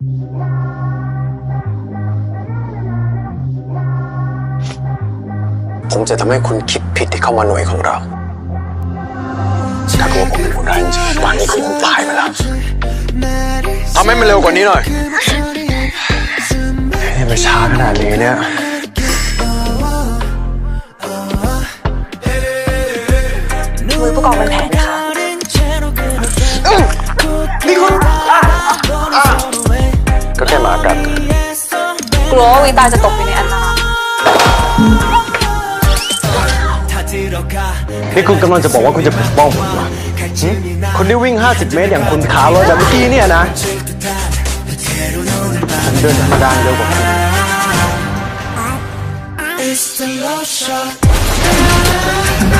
ผมจะทำให้คุณคิดผิดที่เข้ามาหน่วยของเรา ถ้าเกิดว่าผมเป็นคนร้ายจริงป่านนี้คุณคงตายไปแล้วทำให้มันเร็วกว่านี้หน่อยนี่มันช้าขนาดนี้เนี่ยมือผู้กองเป็นแผลน ลัวว่าวิตาจะตกอยู่ในอันตรายนี่คุณกำลังจะบอกว่าคุณจะปกป้องผมเหรอหึคนที่วิ่ง 50 เมตรอย่างคุณขาลอยแบบเมื่อกี้เนี่ยนะผมเดินธรรมดาเร็วกว่าคุณ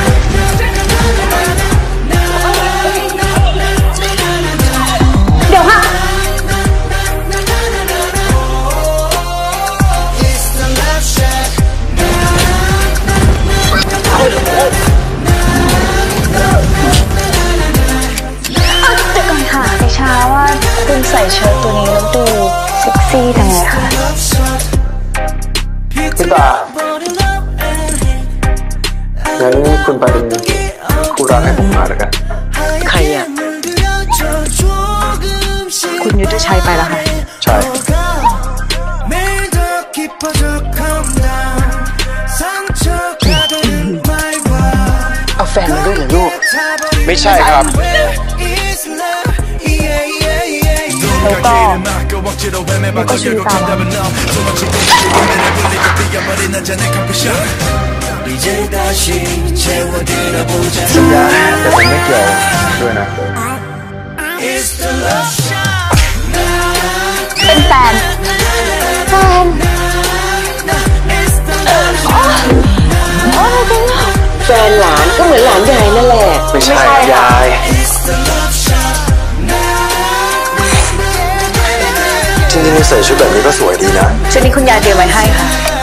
เเชิ้ตตัวนี้แล้วดูเซ็กซี่จังเลยค่ะพี่ตางั้นคุณไปเป็นคู่รักให้ผมมาแล้วกัน ใครอะ คุณยุทธชัยไปแล้วค่ะ ใช่ เอาแฟนมาด้วยเหรอลูก ไม่ใช่ครับ แล้วก็ชื่อตามมาสัญญาแต่ผมไม่เกี่ยวด้วยนะเป็นแฟนแฟนอ๋อจริงเหรอแฟนหลานก็เหมือนหลานยายนั่นแหละ ไม่ใช่ไม่ใช่ค่ะยาย ใส่ชุดแบบนี้ก็สวยดีนะ ชุดนี้คุณยายเตรียมไว้ให้ค่ะ